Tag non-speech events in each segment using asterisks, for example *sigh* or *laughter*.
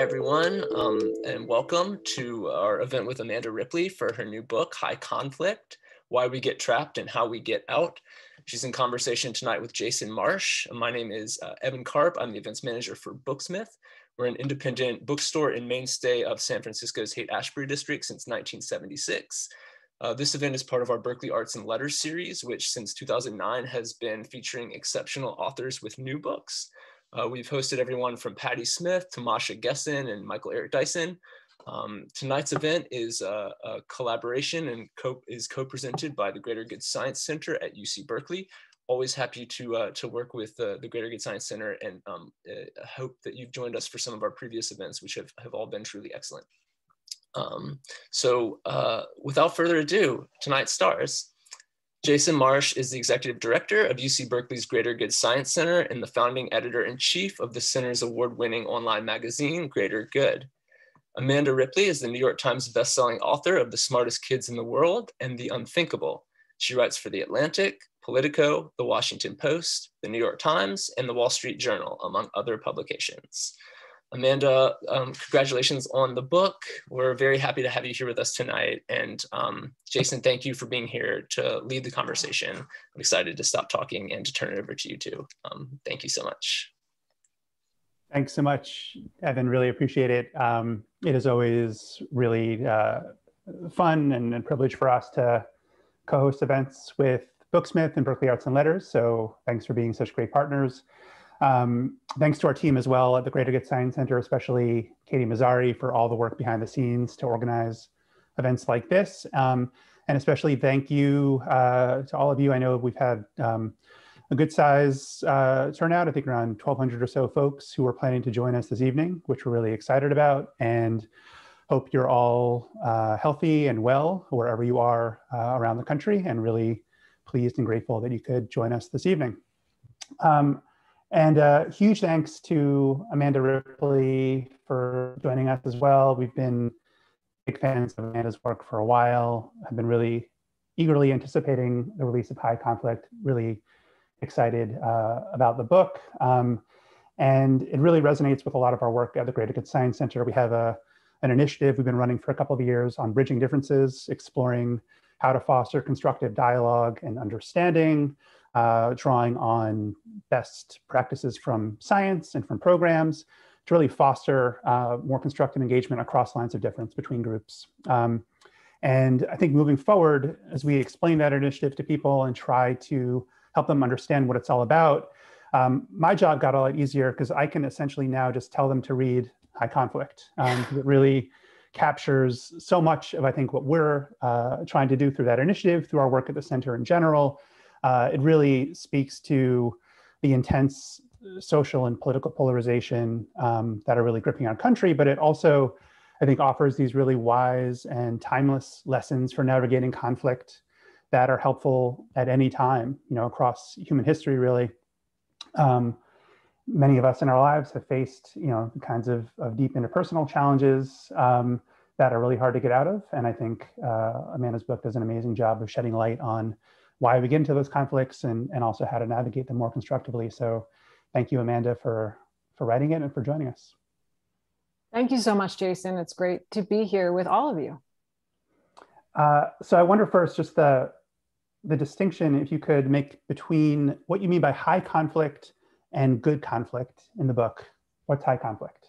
Hi, everyone, um, and welcome to our event with Amanda Ripley for her new book, High Conflict Why We Get Trapped and How We Get Out. She's in conversation tonight with Jason Marsh. My name is uh, Evan Karp. I'm the events manager for Booksmith. We're an independent bookstore and mainstay of San Francisco's Haight Ashbury district since 1976. Uh, this event is part of our Berkeley Arts and Letters series, which since 2009 has been featuring exceptional authors with new books. Uh, we've hosted everyone from Patti Smith to Masha Gessen and Michael Eric Dyson. Um, tonight's event is a, a collaboration and co is co-presented by the Greater Good Science Center at UC Berkeley. Always happy to, uh, to work with uh, the Greater Good Science Center and um, uh, hope that you've joined us for some of our previous events, which have, have all been truly excellent. Um, so uh, without further ado, tonight's stars. Jason Marsh is the executive director of UC Berkeley's Greater Good Science Center and the founding editor in chief of the center's award winning online magazine, Greater Good. Amanda Ripley is the New York Times bestselling author of The Smartest Kids in the World and The Unthinkable. She writes for The Atlantic, Politico, The Washington Post, The New York Times, and The Wall Street Journal, among other publications. Amanda, um, congratulations on the book. We're very happy to have you here with us tonight. And um, Jason, thank you for being here to lead the conversation. I'm excited to stop talking and to turn it over to you too. Um, thank you so much. Thanks so much, Evan. Really appreciate it. Um, it is always really uh, fun and a privilege for us to co-host events with Booksmith and Berkeley Arts and Letters. So thanks for being such great partners. Um, thanks to our team as well at the Greater Good Science Center, especially Katie Mazzari for all the work behind the scenes to organize events like this. Um, and especially thank you uh, to all of you. I know we've had um, a good size uh, turnout, I think around 1,200 or so folks who are planning to join us this evening, which we're really excited about. And hope you're all uh, healthy and well wherever you are uh, around the country and really pleased and grateful that you could join us this evening. Um, and uh, huge thanks to Amanda Ripley for joining us as well. We've been big fans of Amanda's work for a while. I've been really eagerly anticipating the release of High Conflict, really excited uh, about the book. Um, and it really resonates with a lot of our work at the Greater Good Science Center. We have a, an initiative we've been running for a couple of years on bridging differences, exploring how to foster constructive dialogue and understanding, uh, drawing on best practices from science and from programs to really foster uh, more constructive engagement across lines of difference between groups. Um, and I think moving forward, as we explain that initiative to people and try to help them understand what it's all about. Um, my job got a lot easier because I can essentially now just tell them to read High Conflict. Um, *laughs* it really captures so much of, I think, what we're uh, trying to do through that initiative, through our work at the center in general. Uh, it really speaks to the intense social and political polarization um, that are really gripping our country, but it also, I think, offers these really wise and timeless lessons for navigating conflict that are helpful at any time, you know, across human history, really. Um, many of us in our lives have faced, you know, kinds of, of deep interpersonal challenges um, that are really hard to get out of. And I think uh, Amanda's book does an amazing job of shedding light on why we get into those conflicts and, and also how to navigate them more constructively. So thank you, Amanda, for, for writing it and for joining us. Thank you so much, Jason. It's great to be here with all of you. Uh, so I wonder first, just the the distinction, if you could make between what you mean by high conflict and good conflict in the book. What's high conflict?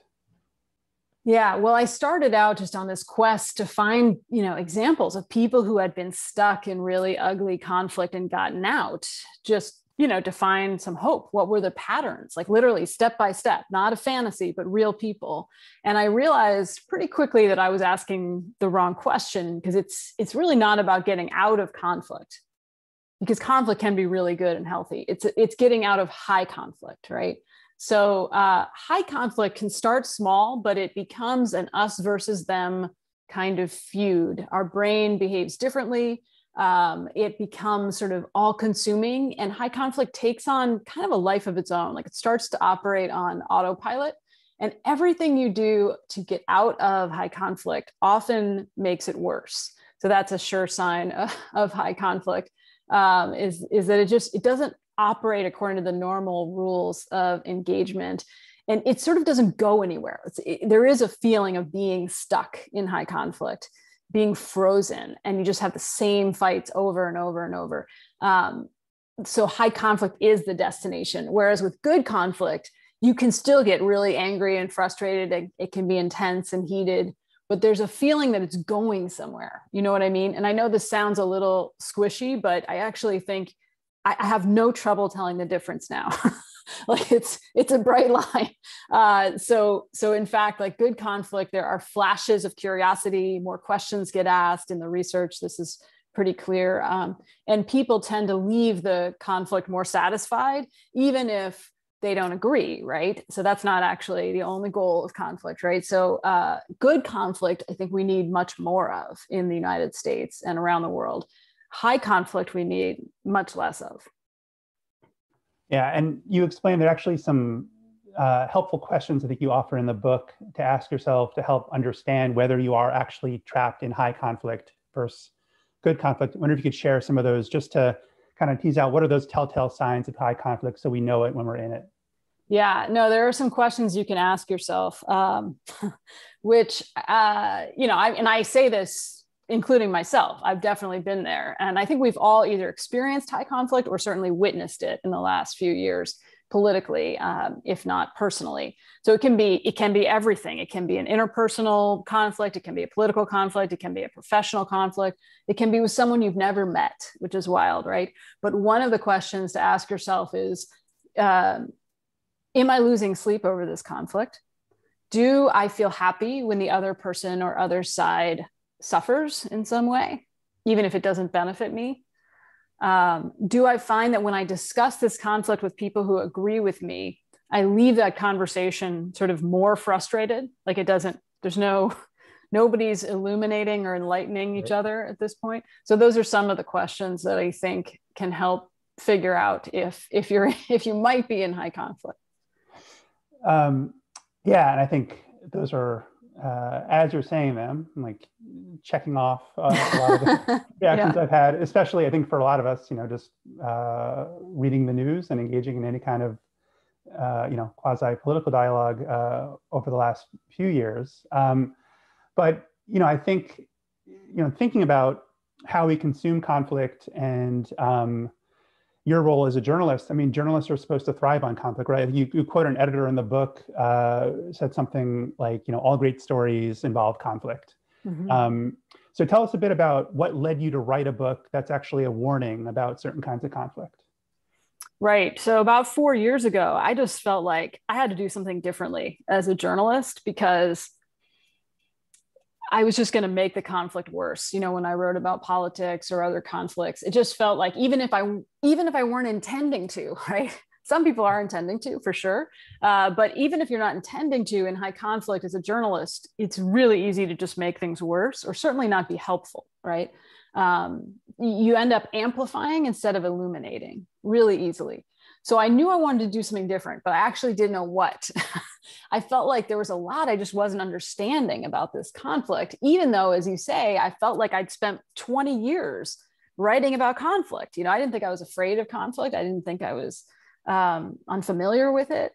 Yeah, well, I started out just on this quest to find, you know, examples of people who had been stuck in really ugly conflict and gotten out, just, you know, to find some hope. What were the patterns? Like literally step by step, not a fantasy, but real people. And I realized pretty quickly that I was asking the wrong question because it's it's really not about getting out of conflict because conflict can be really good and healthy. It's it's getting out of high conflict, right? So uh, high conflict can start small, but it becomes an us versus them kind of feud. Our brain behaves differently. Um, it becomes sort of all consuming, and high conflict takes on kind of a life of its own. Like it starts to operate on autopilot. And everything you do to get out of high conflict often makes it worse. So that's a sure sign of, *laughs* of high conflict um, is is that it just it doesn't operate according to the normal rules of engagement. And it sort of doesn't go anywhere. It, there is a feeling of being stuck in high conflict being frozen and you just have the same fights over and over and over. Um, so high conflict is the destination whereas with good conflict you can still get really angry and frustrated. It, it can be intense and heated but there's a feeling that it's going somewhere. You know what i mean? And i know this sounds a little squishy but i actually think i, I have no trouble telling the difference now. *laughs* Like it's it's a bright *laughs* line. Uh, so so in fact like good conflict there are flashes of curiosity more questions get asked in the research this is pretty clear. Um, and people tend to leave the conflict more satisfied even if they don't agree right? So that's not actually the only goal of conflict right? So uh, good conflict i think we need much more of in the united states and around the world high conflict we need much less of yeah, and you explained there are actually some uh, helpful questions I think you offer in the book to ask yourself to help understand whether you are actually trapped in high conflict versus good conflict. I wonder if you could share some of those just to kind of tease out what are those telltale signs of high conflict so we know it when we're in it. Yeah, no, there are some questions you can ask yourself, um, *laughs* which, uh, you know, I, and I say this including myself. I've definitely been there. And I think we've all either experienced high conflict or certainly witnessed it in the last few years politically, um, if not personally. So it can be it can be everything. It can be an interpersonal conflict. It can be a political conflict. It can be a professional conflict. It can be with someone you've never met, which is wild, right? But one of the questions to ask yourself is, uh, am I losing sleep over this conflict? Do I feel happy when the other person or other side suffers in some way, even if it doesn't benefit me? Um, do I find that when I discuss this conflict with people who agree with me, I leave that conversation sort of more frustrated? Like it doesn't, there's no, *laughs* nobody's illuminating or enlightening each other at this point. So those are some of the questions that I think can help figure out if if you're *laughs* if you might be in high conflict. Um, yeah, and I think those are uh, as you're saying them, I'm like checking off uh, a lot of the *laughs* reactions yeah. I've had, especially I think for a lot of us, you know, just uh, reading the news and engaging in any kind of, uh, you know, quasi political dialogue uh, over the last few years. Um, but, you know, I think, you know, thinking about how we consume conflict and, um, your role as a journalist. I mean, journalists are supposed to thrive on conflict, right? You, you quote an editor in the book uh, said something like, you know, all great stories involve conflict. Mm-hmm. Um, so tell us a bit about what led you to write a book that's actually a warning about certain kinds of conflict. Right. So about four years ago, I just felt like I had to do something differently as a journalist because I was just going to make the conflict worse. You know, when I wrote about politics or other conflicts, it just felt like even if I even if I weren't intending to, *laughs* right? Some people are intending to, for sure. Uh, but even if you're not intending to in high conflict as a journalist, it's really easy to just make things worse or certainly not be helpful, right? Um, you end up amplifying instead of illuminating really easily. So I knew I wanted to do something different, but I actually didn't know what. *laughs* I felt like there was a lot I just wasn't understanding about this conflict, even though, as you say, I felt like I'd spent 20 years writing about conflict. You know, I didn't think I was afraid of conflict. I didn't think I was um, unfamiliar with it.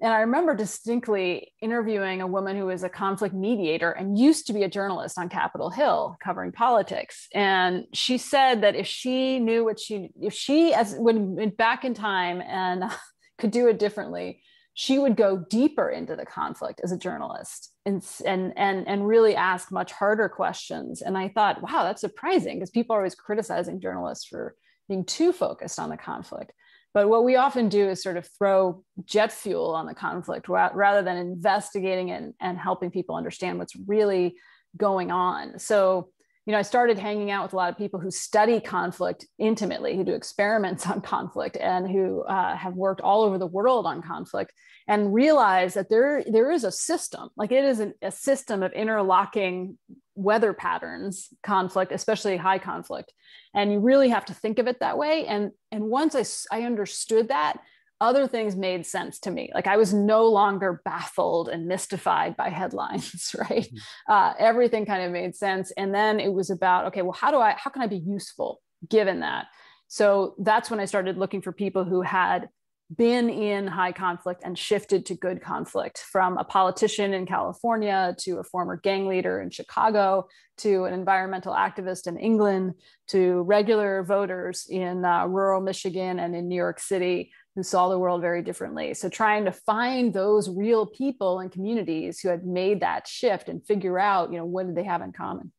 And I remember distinctly interviewing a woman who was a conflict mediator and used to be a journalist on Capitol Hill covering politics. And she said that if she knew what she, if she as when went back in time and *laughs* could do it differently, she would go deeper into the conflict as a journalist and, and, and, and really ask much harder questions. And I thought, wow, that's surprising because people are always criticizing journalists for being too focused on the conflict. But what we often do is sort of throw jet fuel on the conflict rather than investigating it and helping people understand what's really going on. So, you know, I started hanging out with a lot of people who study conflict intimately, who do experiments on conflict, and who uh, have worked all over the world on conflict, and realize that there there is a system, like it is an, a system of interlocking weather patterns conflict especially high conflict. And you really have to think of it that way. And and once i, I understood that other things made sense to me. Like i was no longer baffled and mystified by *laughs* headlines right? Mm-hmm. uh, everything kind of made sense. And then it was about okay well how do i how can i be useful given that? So that's when I started looking for people who had been in high conflict and shifted to good conflict from a politician in California to a former gang leader in Chicago to an environmental activist in England to regular voters in uh, rural Michigan and in New York City who saw the world very differently. So trying to find those real people and communities who had made that shift and figure out, you know, what did they have in common?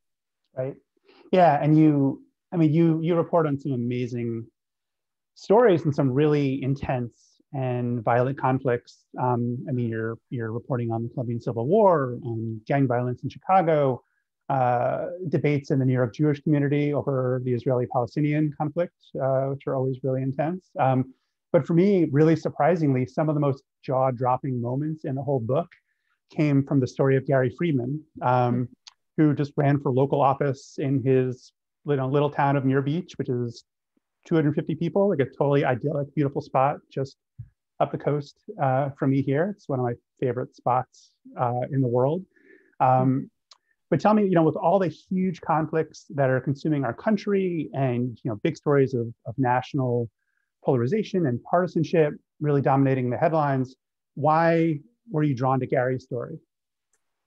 Right. Yeah, and you I mean you you report on some amazing stories and some really intense and violent conflicts. Um, I mean, you're you're reporting on the Colombian Civil War, on gang violence in Chicago, uh, debates in the New York Jewish community over the Israeli-Palestinian conflict, uh, which are always really intense. Um, but for me, really surprisingly, some of the most jaw-dropping moments in the whole book came from the story of Gary Friedman, um, who just ran for local office in his know, little town of Muir Beach, which is 250 people, like a totally idyllic, beautiful spot just up the coast uh, from me here. It's one of my favorite spots uh, in the world. Um, but tell me, you know, with all the huge conflicts that are consuming our country and, you know, big stories of, of national polarization and partisanship really dominating the headlines, why were you drawn to Gary's story?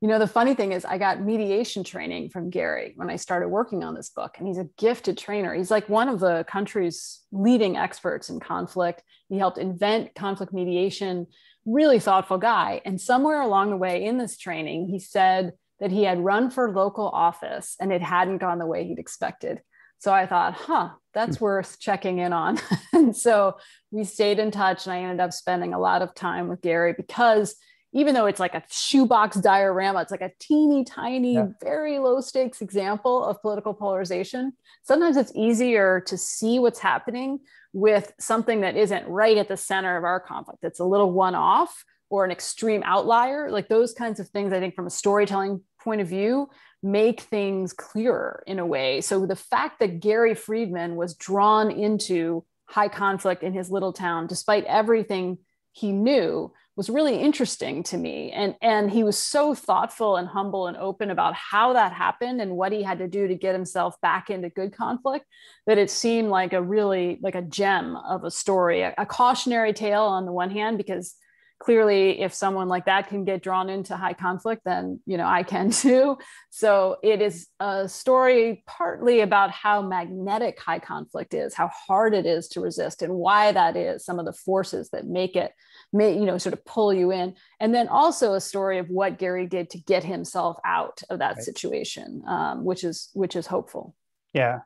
You know, the funny thing is, I got mediation training from Gary when I started working on this book, and he's a gifted trainer. He's like one of the country's leading experts in conflict. He helped invent conflict mediation, really thoughtful guy. And somewhere along the way in this training, he said that he had run for local office and it hadn't gone the way he'd expected. So I thought, huh, that's hmm. worth checking in on. *laughs* and so we stayed in touch, and I ended up spending a lot of time with Gary because even though it's like a shoebox diorama, it's like a teeny tiny, yeah. very low stakes example of political polarization. Sometimes it's easier to see what's happening with something that isn't right at the center of our conflict. It's a little one off or an extreme outlier. Like those kinds of things, I think, from a storytelling point of view, make things clearer in a way. So the fact that Gary Friedman was drawn into high conflict in his little town, despite everything he knew, was really interesting to me. And and he was so thoughtful and humble and open about how that happened and what he had to do to get himself back into good conflict that it seemed like a really like a gem of a story a, a cautionary tale on the one hand because clearly if someone like that can get drawn into high conflict then you know i can *laughs* too. So it is a story partly about how magnetic high conflict is how hard it is to resist and why that is some of the forces that make it may you know sort of pull you in. And then also a story of what gary did to get himself out of that right. situation um, which is which is hopeful. Yeah.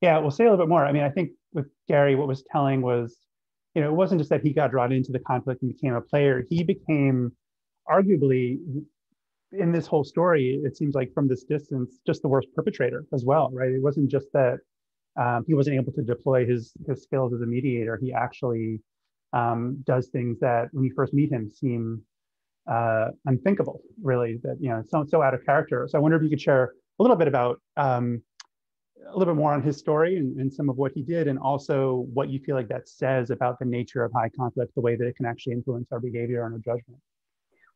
Yeah we'll say a little bit more. I mean i think with gary what was telling was you know it wasn't just that he got drawn into the conflict and became a player. He became arguably in this whole story it seems like from this distance just the worst perpetrator as well right? It wasn't just that um, he wasn't able to deploy his his skills as a mediator. He actually um, does things that when you first meet him seem uh, unthinkable, really, that, you know, so, so out of character. So I wonder if you could share a little bit about um, a little bit more on his story and, and, some of what he did, and also what you feel like that says about the nature of high conflict, the way that it can actually influence our behavior and our judgment.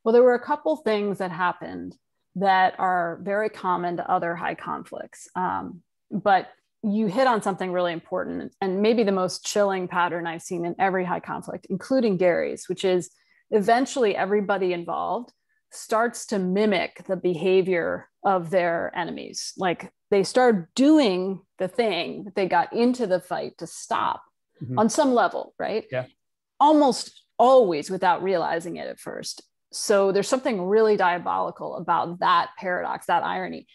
Well, there were a couple things that happened that are very common to other high conflicts. Um, but you hit on something really important and maybe the most chilling pattern I've seen in every high conflict, including Gary's, which is eventually everybody involved starts to mimic the behavior of their enemies. Like they start doing the thing that they got into the fight to stop mm-hmm. on some level, right? Yeah. Almost always without realizing it at first. So there's something really diabolical about that paradox, that irony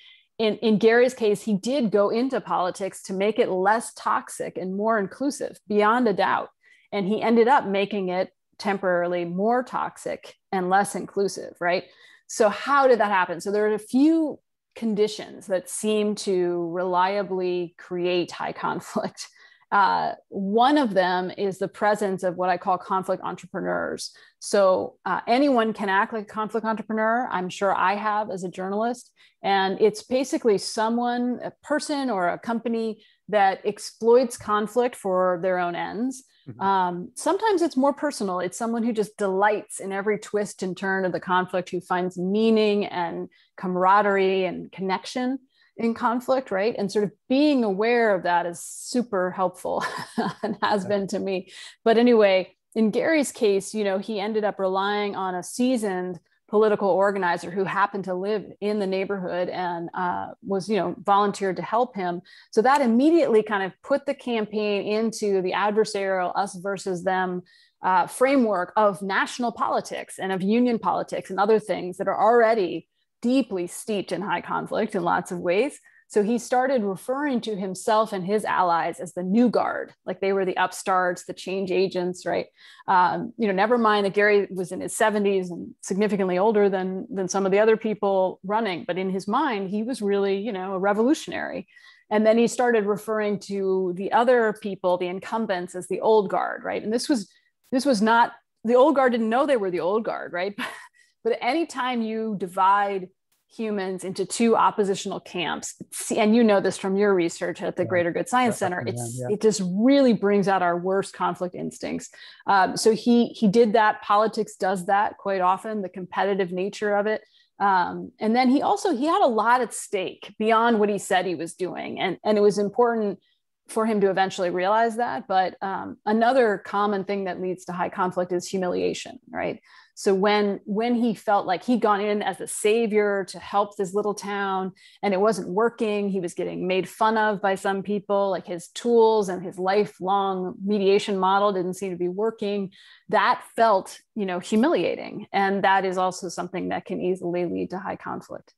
in, in Gary's case, he did go into politics to make it less toxic and more inclusive, beyond a doubt. And he ended up making it temporarily more toxic and less inclusive, right? So, how did that happen? So, there are a few conditions that seem to reliably create high *laughs* conflict. Uh, one of them is the presence of what I call conflict entrepreneurs. So uh, anyone can act like a conflict entrepreneur. I'm sure I have as a journalist. And it's basically someone, a person or a company that exploits conflict for their own ends. Mm-hmm. Um, sometimes it's more personal. It's someone who just delights in every twist and turn of the conflict, who finds meaning and camaraderie and connection. In conflict, right? And sort of being aware of that is super helpful *laughs* and has been to me. But anyway, in Gary's case, you know, he ended up relying on a seasoned political organizer who happened to live in the neighborhood and uh, was, you know, volunteered to help him. So that immediately kind of put the campaign into the adversarial us versus them uh, framework of national politics and of union politics and other things that are already deeply steeped in high conflict in lots of ways. So he started referring to himself and his allies as the new guard, like they were the upstarts, the change agents, right? Um, you know, never mind that Gary was in his 70s and significantly older than than some of the other people running, but in his mind, he was really, you know, a revolutionary. And then he started referring to the other people, the incumbents, as the old guard, right? And this was this was not the old guard didn't know they were the old guard, right? *laughs* but anytime you divide humans into two oppositional camps and you know this from your research at the greater good science center it's yeah. it just really brings out our worst conflict instincts. Um, so he he did that. Politics does that quite often the competitive nature of it. Um, and then he also he had a lot at stake beyond what he said he was doing. And and it was important for him to eventually realize that. But um, another common thing that leads to high conflict is humiliation right so when when he felt like he'd gone in as a savior to help this little town and it wasn't working, he was getting made fun of by some people, like his tools and his lifelong mediation model didn't seem to be working. That felt, you know, humiliating. And that is also something that can easily lead to high conflict.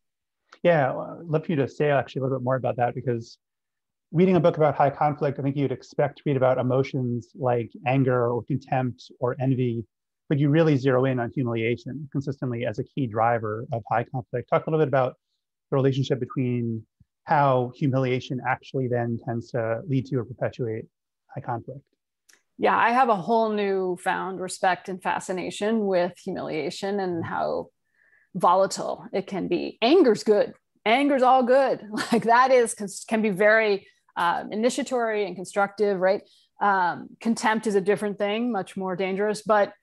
Yeah, I'd love for you to say actually a little bit more about that because reading a book about high conflict, I think you'd expect to read about emotions like anger or contempt or envy but you really zero in on humiliation consistently as a key driver of high conflict. Talk a little bit about the relationship between how humiliation actually then tends to lead to or perpetuate high conflict. Yeah, I have a whole new found respect and fascination with humiliation and how volatile it can be. Anger's good. Anger's all good. *laughs* Like that is can be very um, initiatory and constructive, right? Um, contempt is a different thing, much more dangerous. But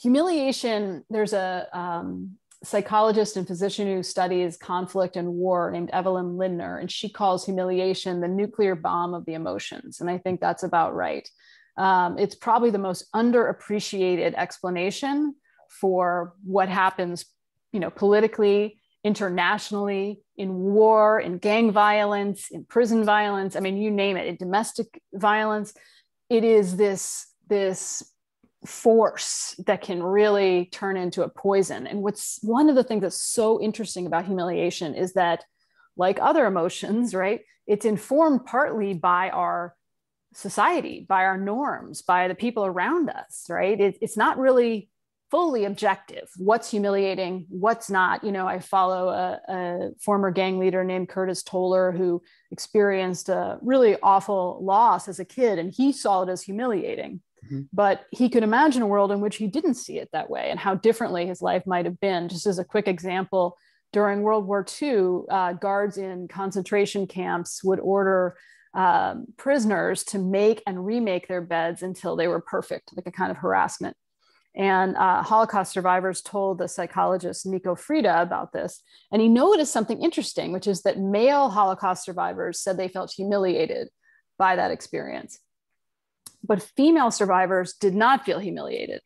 humiliation, there's a um, psychologist and physician who studies conflict and war named Evelin Lindner, and she calls humiliation the nuclear bomb of the emotions. And I think that's about right. Um, it's probably the most underappreciated explanation for what happens, you know, politically, internationally, in war, in gang violence, in prison violence. I mean, you name it, in domestic violence. It is this this force that can really turn into a poison. And what's one of the things that's so interesting about humiliation is that, like other *laughs* emotions, right, it's informed partly by our society, by our norms, by the people around us, right? It, it's not really fully objective. What's humiliating? What's not? You know, I follow a, a former gang leader named Curtis Toler who experienced a really awful loss as a kid, and he saw it as humiliating Mm-hmm. But he could imagine a world in which he didn't see it that way and how differently his life might have been. Just as a quick example, during World War II, uh, guards in concentration camps would order um, prisoners to make and remake their beds until they were perfect, like a kind of harassment. And uh, Holocaust survivors told the psychologist Nico Frijda about this. And he noticed something interesting, which is that male Holocaust survivors said they felt humiliated by that experience but female survivors did not feel humiliated.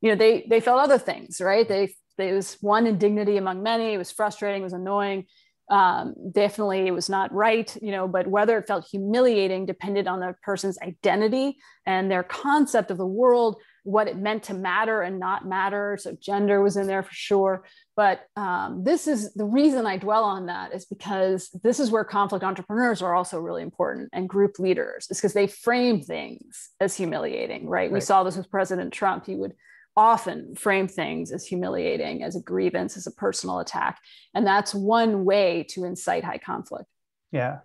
You know they they felt other things right? They there was one indignity among many. It was frustrating. It was annoying. Um, definitely it was not right you know but whether it felt humiliating depended on the person's identity and their concept of the world what it meant to matter and not matter. So gender was in there for sure. But um, this is the reason I dwell on that is because this is where conflict entrepreneurs are also really important and group leaders is because they frame things as humiliating, right? right? We saw this with President Trump. He would often frame things as humiliating, as a grievance, as a personal attack. And that's one way to incite high conflict. Yeah.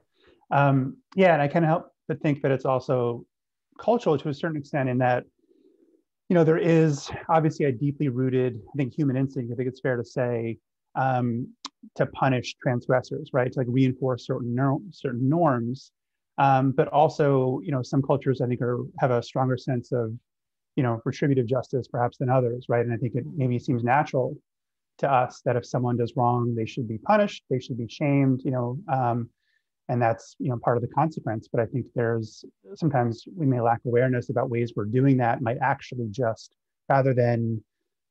Um, yeah. And I can't help but think that it's also cultural to a certain extent in that you know, there is obviously a deeply rooted, I think, human instinct, I think it's fair to say, um, to punish transgressors, right? To like reinforce certain, certain norms. Um, but also, you know, some cultures I think are have a stronger sense of, you know, retributive justice perhaps than others, right? And I think it maybe seems natural to us that if someone does wrong, they should be punished, they should be shamed, you know. Um, and that's you know part of the consequence but i think there's sometimes we may lack awareness about ways we're doing that might actually just rather than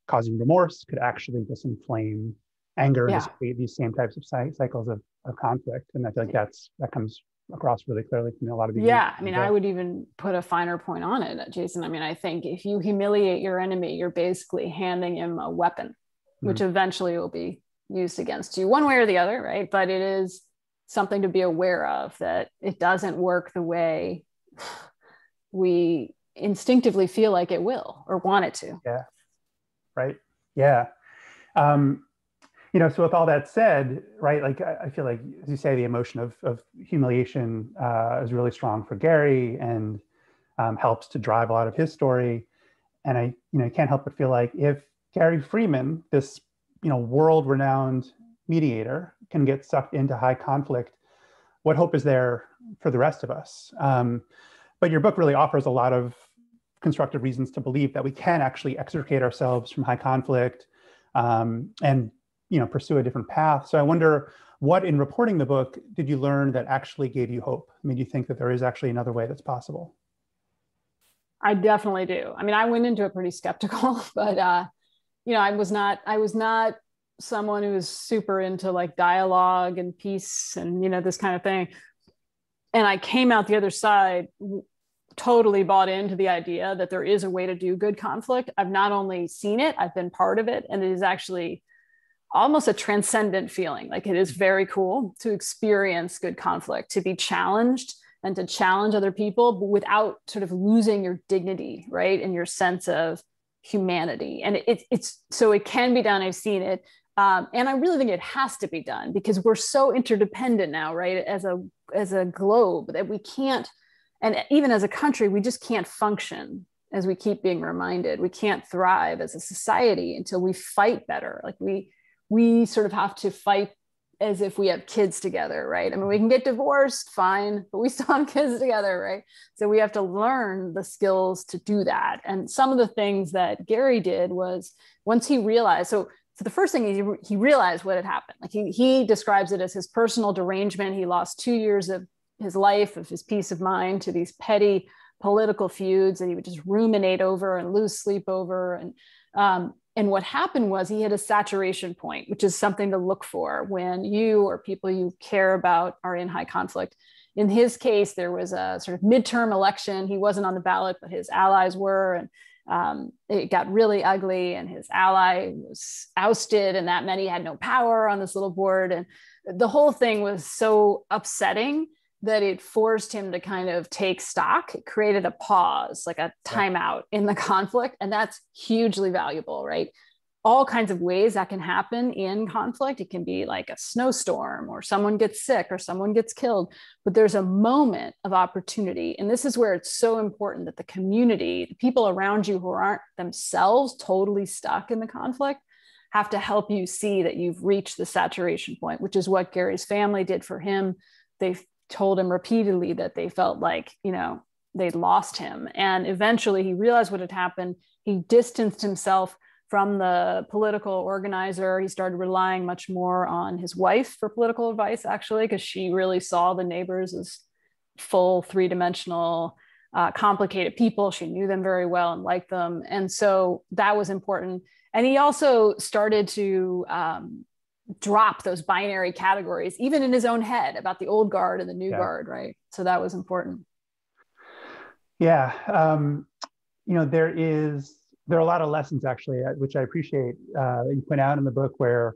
causing remorse could actually just inflame anger yeah. and create these same types of cycles of, of conflict and i feel like that's that comes across really clearly from a lot of these yeah i mean i would even put a finer point on it jason i mean i think if you humiliate your enemy you're basically handing him a weapon mm-hmm. which eventually will be used against you one way or the other right but it is something to be aware of that it doesn't work the way we instinctively feel like it will or want it to. Yeah. Right. Yeah. Um, you know, so with all that said, right, like I, I feel like, as you say, the emotion of, of humiliation uh, is really strong for Gary and um, helps to drive a lot of his story. And I, you know, I can't help but feel like if Gary Freeman, this, you know, world renowned mediator can get sucked into high conflict, what hope is there for the rest of us? Um, but your book really offers a lot of constructive reasons to believe that we can actually extricate ourselves from high conflict um, and you know pursue a different path. So I wonder what in reporting the book did you learn that actually gave you hope? I mean, do you think that there is actually another way that's possible? I definitely do. I mean, I went into it pretty skeptical, *laughs* but uh, you know, I was not I was not someone who is super into like dialogue and peace and you know this kind of thing. And i came out the other side totally bought into the idea that there is a way to do good conflict. I've not only seen it i've been part of it and it is actually almost a transcendent feeling. Like it is very cool to experience good conflict to be challenged and to challenge other people without sort of losing your dignity right and your sense of humanity. And it, it's so it can be done. I've seen it um, and I really think it has to be done because we're so interdependent now, right? As a as a globe that we can't, and even as a country, we just can't function as we keep being reminded. We can't thrive as a society until we fight better. Like we we sort of have to fight as if we have kids together, right? I mean, we can get divorced, fine, but we still *laughs* have kids together, right? So we have to learn the skills to do that. And some of the things that Gary did was once he realized, so so the first thing he, he realized what had happened. Like he, he describes it as his personal derangement. He lost two years of his life, of his peace of mind to these petty political feuds that he would just ruminate over and lose sleep over. And, um, and what happened was he hit a saturation point, which is something to look for when you or people you care about are in high conflict. In his case, there was a sort of midterm election. He wasn't on the ballot, but his allies were. And um, it got really ugly and his ally was ousted and that meant he had no power on this little board. And the whole thing was so upsetting that it forced him to kind of take stock. It created a pause like a timeout in the *laughs* conflict. And that's hugely valuable right all kinds of ways that can happen in conflict. It can be like a snowstorm or someone gets sick or someone gets killed, but there's a moment of opportunity. And this is where it's so important that the community, the people around you who aren't themselves totally stuck in the conflict, have to help you see that you've reached the saturation point, which is what Gary's family did for him. They told him repeatedly that they felt like, you know, they'd lost him. And eventually he realized what had happened. He distanced himself from the political organizer. He started relying much more on his wife for political advice, actually, because she really saw the neighbors as full three dimensional, uh, complicated people. She knew them very well and liked them. And so that was important. And he also started to um, drop those binary categories, even in his own head about the old guard and the new yeah. guard, right? So that was important. Yeah. Um, you know, there is there are a lot of lessons actually, uh, which I appreciate uh, you point out in the book where,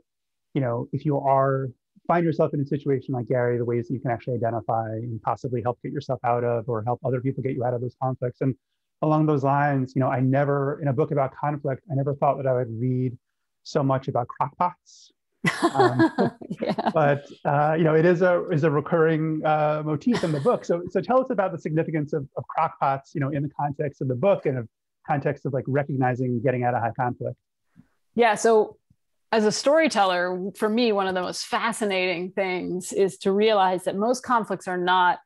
you know, if you are find yourself in a situation like Gary, the ways that you can actually identify and possibly help get yourself out of or help other people get you out of those conflicts. And along those lines, you know, I never in a book about conflict, I never thought that I would read so much about crockpots. um, *laughs* yeah. But uh, you know, it is a is a recurring uh, motif in the book. So so tell us about the significance of, of crockpots, you know, in the context of the book and of context of like recognizing getting out of high conflict? Yeah. So as a storyteller, for me, one of the most fascinating things is to realize that most conflicts are not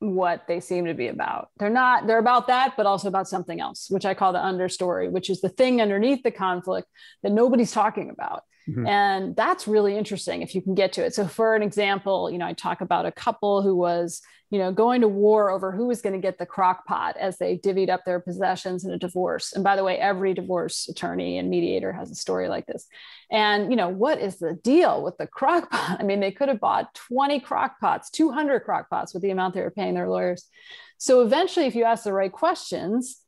what they seem to be about. They're not, they're about that, but also about something else, which I call the understory, which is the thing underneath the conflict that nobody's talking about. Mm-hmm. And that's really interesting if you can get to it. So, for an example, you know, I talk about a couple who was, you know, going to war over who was going to get the crock pot as they divvied up their possessions in a divorce. And by the way, every divorce attorney and mediator has a story like this. And, you know, what is the deal with the crock pot? *laughs* I mean, they could have bought 20 crock pots, 200 crock pots with the amount they were paying their lawyers. So, eventually, if you ask the right questions,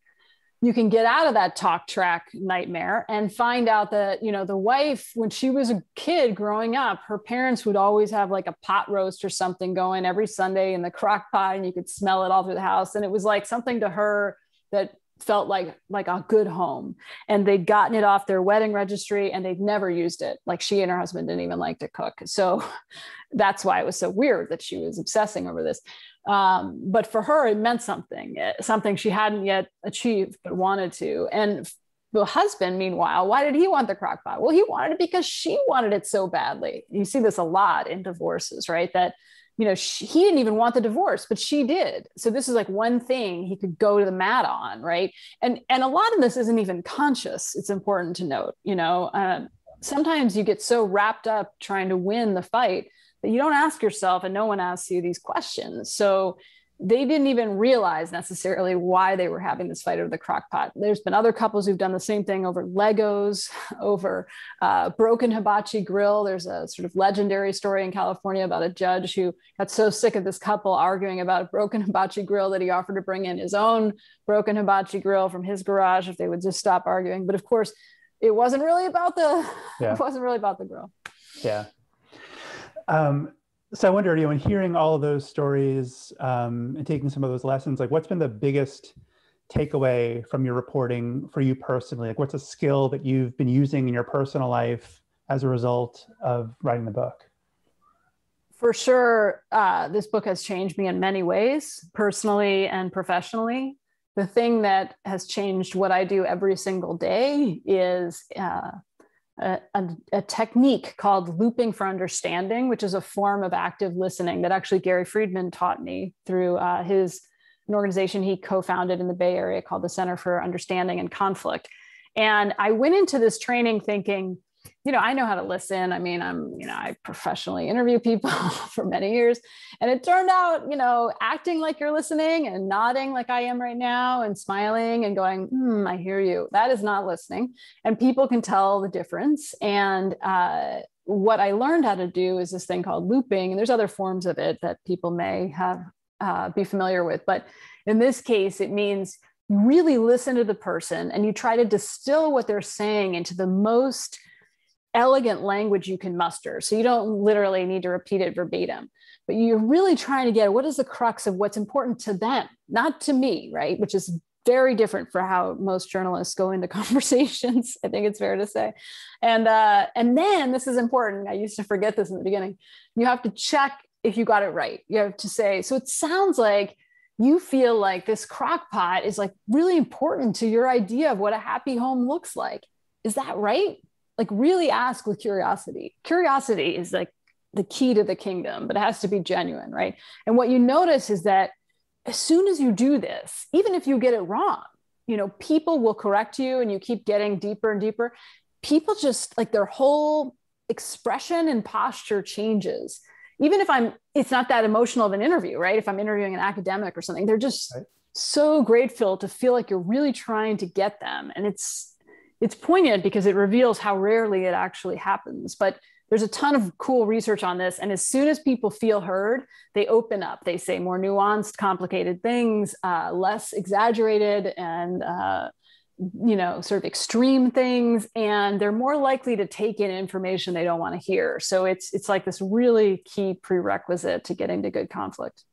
you can get out of that talk track nightmare and find out that you know the wife when she was a kid growing up her parents would always have like a pot roast or something going every sunday in the crock pot and you could smell it all through the house. And it was like something to her that felt like like a good home. And they'd gotten it off their wedding registry and they'd never used it. Like she and her husband didn't even like to cook. So *laughs* that's why it was so weird that she was obsessing over this um, but for her, it meant something, eh, something she hadn't yet achieved but wanted to. And the husband, meanwhile, why did he want the crock pot? Well, he wanted it because she wanted it so badly. You see this a lot in divorces, right? That you know she, he didn't even want the divorce but she did so this is like one thing he could go to the mat on right and and a lot of this isn't even conscious it's important to note you know uh, sometimes you get so wrapped up trying to win the fight that you don't ask yourself and no one asks you these questions. So they didn't even realize necessarily why they were having this fight over the crock pot. There's been other couples who've done the same thing over Legos, *laughs* over uh, broken hibachi grill. There's a sort of legendary story in California about a judge who got so sick of this couple arguing about a broken hibachi grill that he offered to bring in his own broken hibachi grill from his garage if they would just stop arguing. But of course, it wasn't really about the *laughs* yeah. it wasn't really about the grill. Yeah, um, so I wonder, you know, in hearing all of those stories um, and taking some of those lessons, like what's been the biggest takeaway from your reporting for you personally? Like what's a skill that you've been using in your personal life as a result of writing the book? For sure, uh, this book has changed me in many ways, personally and professionally. The thing that has changed what I do every single day is uh, a, a, technique called looping for understanding, which is a form of active listening that actually Gary Friedman taught me through uh, his an organization he co-founded in the Bay Area called the Center for Understanding in Conflict. And I went into this training thinking, you know, I know how to listen. I mean, I'm, you know, I professionally interview people *laughs* for many years. And it turned out, you know, acting like you're listening and nodding like I am right now and smiling and going, hmm, I hear you. That is not listening. And people can tell the difference. And uh, what I learned how to do is this thing called looping. And there's other forms of it that people may have uh, be familiar with. But in this case, it means you really listen to the person and you try to distill what they're saying into the most elegant language you can muster. So you don't literally need to repeat it verbatim, but you're really trying to get what is the crux of what's important to them, not to me, right? Which is very different for how most journalists go into *laughs* conversations. I think it's fair to say. And uh, and then this is important. I used to forget this in the beginning. You have to check if you got it right. You have to say, so it sounds like you feel like this crock pot is like really important to your idea of what a happy home looks like. Is that right? Like really ask with curiosity. Curiosity is like the key to the kingdom, but it has to be genuine, right? And what you notice is that as soon as you do this, even if you get it wrong, you know, people will correct you and you keep getting deeper and deeper. People just like their whole expression and posture changes. Even if I'm, it's not that emotional of an interview, right? If I'm interviewing an academic or something, they're just right. so grateful to feel like you're really trying to get them. And it's it's poignant because it reveals how rarely it actually happens. But there's a ton of cool research on this. And as soon as people feel heard, they open up. They say more nuanced, complicated things, uh, less exaggerated and, uh, you know, sort of extreme things. And they're more likely to take in information they don't want to hear. So it's, it's like this really key prerequisite to getting to good conflict.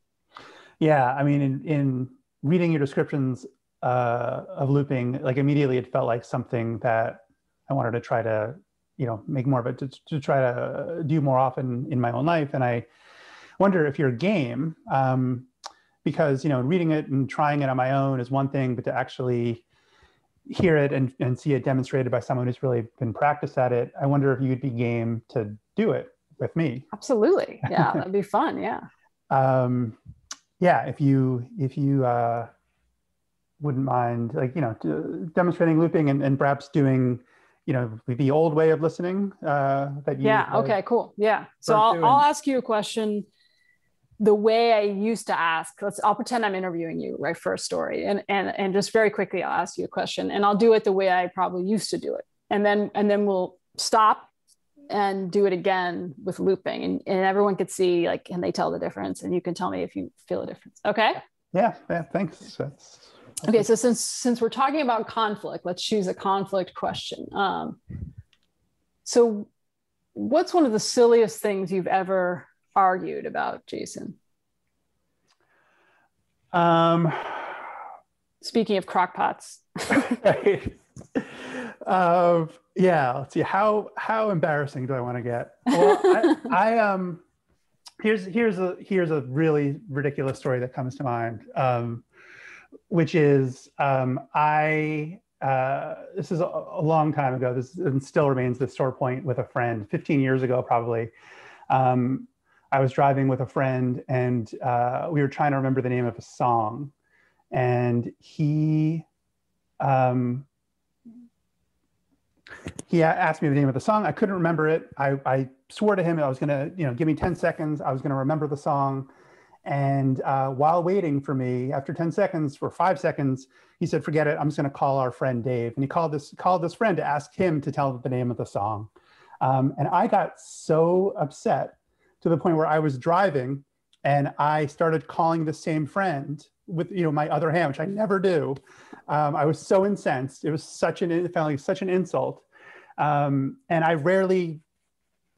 Yeah. I mean, in, in reading your descriptions uh, of looping, like immediately it felt like something that I wanted to try to, you know, make more of it to, to try to do more often in my own life. And I wonder if your game, um, because, you know, reading it and trying it on my own is one thing, but to actually hear it and, and see it demonstrated by someone who's really been practiced at it, I wonder if you'd be game to do it with me. Absolutely. Yeah, *laughs* that'd be fun. Yeah. Um, yeah. If you, if you, uh, wouldn't mind like you know demonstrating looping and, and perhaps doing you know the old way of listening uh, that you yeah okay cool. Yeah. So I'll, I'll ask you a question the way i used to ask. Let's i'll pretend i'm interviewing you right for a story. And and and just very quickly i'll ask you a question and i'll do it the way i probably used to do it. And then and then we'll stop and do it again with looping. And, and everyone could see like can they tell the difference and you can tell me if you feel a difference. Okay? Yeah yeah thanks. That's, that's okay so since since we're talking about conflict let's choose a conflict question. Um, so what's one of the silliest things you've ever argued about jason? Um speaking of crockpots uh, *laughs* yeah, let's see. How how embarrassing do I want to get? Well, I, *laughs* I, um here's here's a here's a really ridiculous story that comes to mind, um, which is um, I uh, this is a, a, long time ago. This and still remains the sore point with a friend. 15 years ago, probably. Um, I was driving with a friend, and uh, we were trying to remember the name of a song, and he um, he asked me the name of the song. I couldn't remember it. I, I swore to him I was going to, you know, give me 10 seconds. I was going to remember the song. And uh, while waiting for me, after 10 seconds, for five seconds, he said, forget it. I'm just going to call our friend Dave. And he called this, called this friend to ask him to tell the name of the song. Um, and I got so upset to the point where I was driving and I started calling the same friend with you know my other hand, which I never do. Um, I was so incensed. It was such an it felt like such an insult, um, and I rarely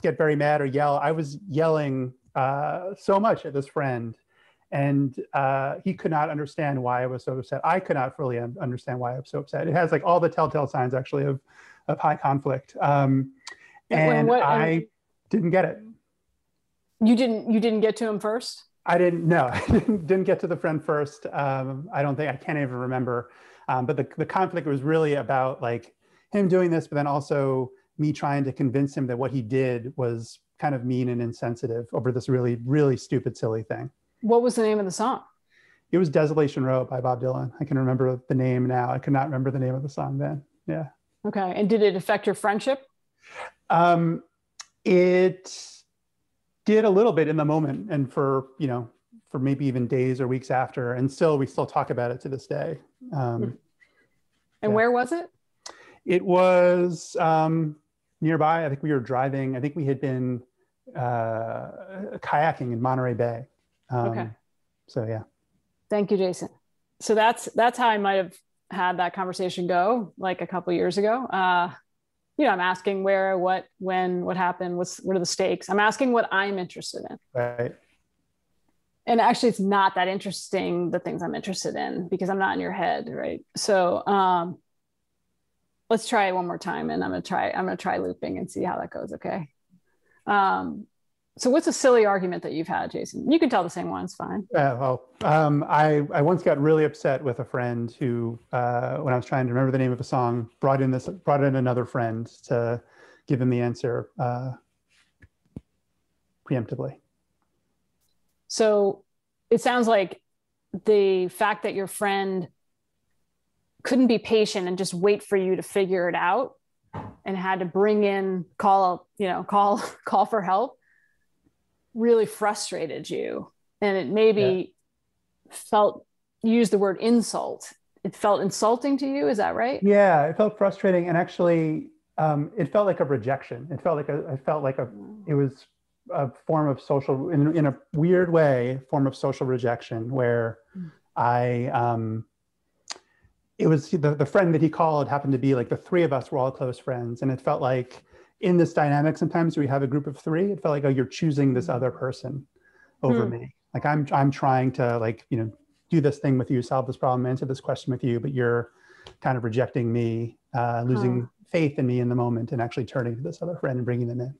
get very mad or yell. I was yelling uh, so much at this friend, and uh, he could not understand why I was so upset. I could not fully understand why I was so upset. It has like all the telltale signs actually of of high conflict, um, and what, I didn't get it. You didn't. You didn't get to him first. I didn't know. *laughs* I didn't, didn't get to the friend first. Um, I don't think I can't even remember. Um, but the, the conflict was really about like him doing this, but then also me trying to convince him that what he did was kind of mean and insensitive over this really, really stupid, silly thing. What was the name of the song? It was Desolation Row by Bob Dylan. I can remember the name now. I could not remember the name of the song then. Yeah. Okay. And did it affect your friendship? Um, it did a little bit in the moment and for you know for maybe even days or weeks after and still we still talk about it to this day um, hmm. and yeah. where was it it was um, nearby i think we were driving i think we had been uh, kayaking in monterey bay um, okay so yeah thank you jason so that's that's how i might have had that conversation go like a couple years ago uh, you know, I'm asking where, what, when, what happened, what's what are the stakes. I'm asking what I'm interested in. Right. And actually, it's not that interesting the things I'm interested in because I'm not in your head, right? So um, let's try it one more time, and I'm gonna try. I'm gonna try looping and see how that goes. Okay. Um, so what's a silly argument that you've had, Jason? You can tell the same one. It's fine. Uh, well, um, I, I once got really upset with a friend who, uh, when I was trying to remember the name of a song, brought in this brought in another friend to give him the answer uh, preemptively. So it sounds like the fact that your friend couldn't be patient and just wait for you to figure it out and had to bring in call you know call *laughs* call for help really frustrated you and it maybe yeah. felt use the word insult. It felt insulting to you is that right? Yeah it felt frustrating and actually um, it felt like a rejection. It felt like a it felt like a it was a form of social in, in a weird way form of social rejection where i um, it was the, the friend that he called happened to be like the three of us were all close friends and it felt like in this dynamic sometimes we have a group of three it felt like oh you're choosing this other person over hmm. me. Like i'm i'm trying to like you know do this thing with you solve this problem answer this question with you but you're kind of rejecting me uh, losing faith in me in the moment and actually turning to this other friend and bringing them in.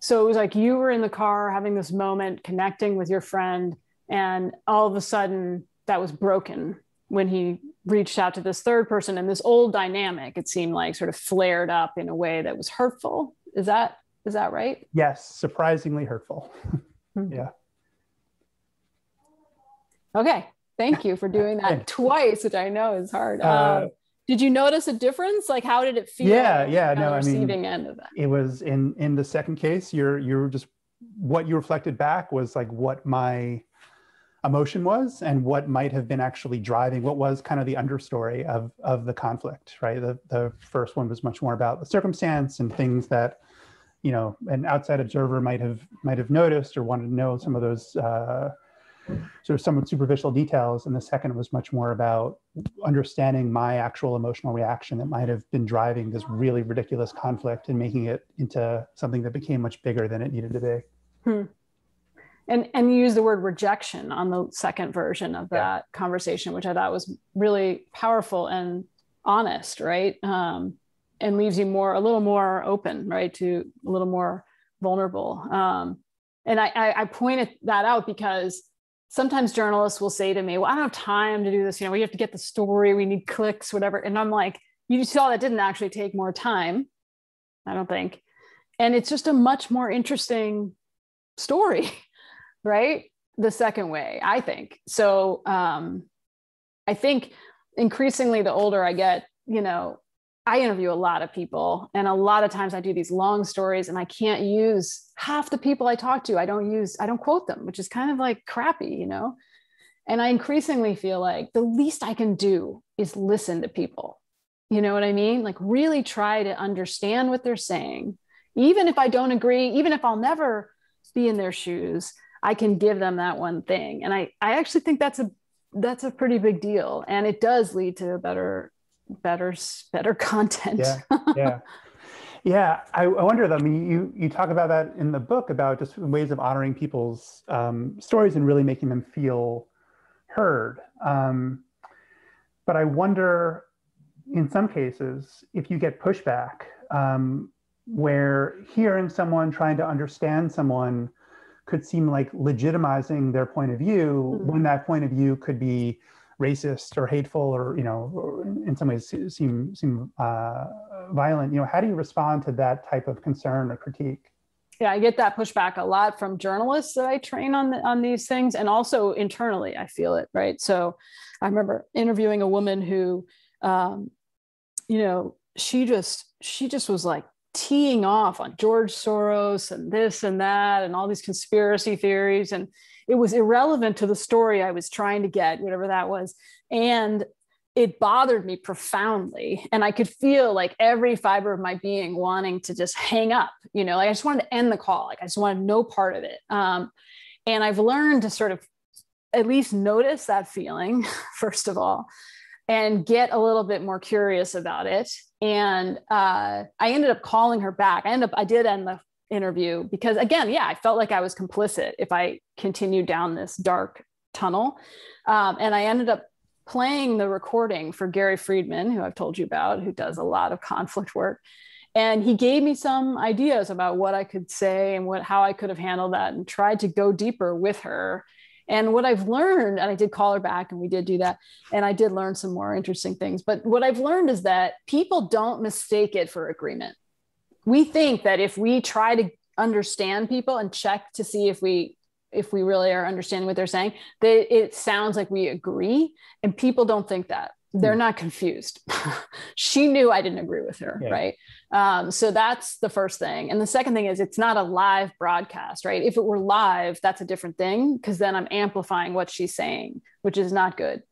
So it was like you were in the car having this moment connecting with your friend and all of a sudden that was broken when he reached out to this third person and this old dynamic it seemed like sort of flared up in a way that was hurtful is that is that right yes surprisingly hurtful hmm. *laughs* yeah okay thank you for doing that twice which i know is hard uh, um, did you notice a difference? Like, how did it feel? Yeah, yeah, no, I mean, end of that. It was in in the second case. You're you're just what you reflected back was like what my emotion was and what might have been actually driving what was kind of the understory of of the conflict right? The the first one was much more about the circumstance and things that you know an outside observer might have might have noticed or wanted to know some of those uh, sort of somewhat superficial details. And the second was much more about understanding my actual emotional reaction that might have been driving this really ridiculous conflict and making it into something that became much bigger than it needed to be. Hmm and and you use the word rejection on the second version of that yeah. conversation which i thought was really powerful and honest right? Um, and leaves you more a little more open right? To a little more vulnerable. Um, and I, I, I pointed that out because sometimes journalists will say to me well i don't have time to do this. You know we have to get the story. We need clicks whatever. And i'm like you saw that didn't actually take more time i don't think. And it's just a much more interesting story *laughs* right? The second way, I think. So um, I think increasingly the older I get, you know, I interview a lot of people, and a lot of times I do these long stories, and I can't use half the people I talk to. I don't use, I don't quote them, which is kind of like crappy, you know. And I increasingly feel like the least I can do is listen to people. You know what I mean? Like really try to understand what they're saying, even if I don't agree, even if I'll never be in their shoes. I can give them that one thing. And I, I actually think that's a that's a pretty big deal. And it does lead to better, better, better *laughs* content. Yeah. Yeah. yeah. I, I wonder though, I mean, you, you talk about that in the book about just ways of honoring people's um, stories and really making them feel heard. Um, but I wonder in some cases, if you get pushback, um, where hearing someone trying to understand someone could seem like legitimizing their point of view mm-hmm. when that point of view could be racist or hateful or you know or in some ways seem seem uh, violent. You know how do you respond to that type of concern or critique? Yeah i get that pushback a lot from journalists that i train on the, on these things and also internally i feel it right? So i remember interviewing a woman who um, you know she just she just was like teeing off on George Soros and this and that and all these conspiracy theories. And it was irrelevant to the story I was trying to get, whatever that was. And it bothered me profoundly. And I could feel like every fiber of my being wanting to just hang up, you know, like I just wanted to end the call. Like I just wanted no part of it. Um, and I've learned to sort of at least notice that feeling, *laughs* first of all, and get a little bit more curious about it. And uh, I ended up calling her back. I ended up, I did end the interview because, again, yeah, I felt like I was complicit if I continued down this dark tunnel. Um, and I ended up playing the recording for Gary Friedman, who I've told you about, who does a lot of conflict work. And he gave me some ideas about what I could say and what how I could have handled that and tried to go deeper with her and what I've learned, and I did call her back and we did do that. And I did learn some more interesting things. But what I've learned is that people don't mistake it for agreement. We think that if we try to understand people and check to see if we if we really are understanding what they're saying, that it sounds like we agree. And people don't think that they're hmm. not confused. *laughs* she knew I didn't agree with her, yeah. right? Um, so that's the first thing. And the second thing is it's not a live broadcast, right? If it were live, that's a different thing because then I'm amplifying what she's saying, which is not good.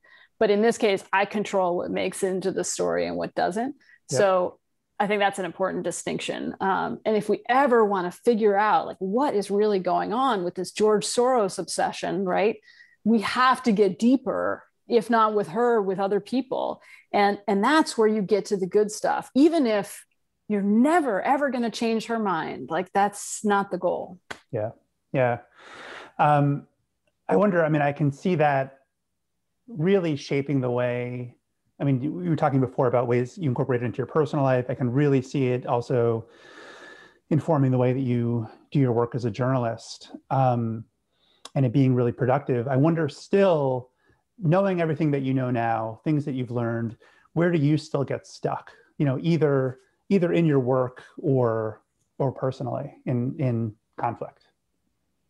But in this case, I control what makes into the story and what doesn't. Yeah. So I think that's an important distinction. Um, and if we ever want to figure out like what is really going on with this George Soros obsession, right? We have to get deeper if not with her with other people and and that's where you get to the good stuff even if you're never ever going to change her mind. Like that's not the goal. Yeah. Yeah. Um, i wonder i mean i can see that really shaping the way i mean you, you were talking before about ways you incorporate it into your personal life. I can really see it also informing the way that you do your work as a journalist um, and it being really productive. I wonder still knowing everything that you know now, things that you've learned, where do you still get stuck? You know, either either in your work or or personally in in conflict.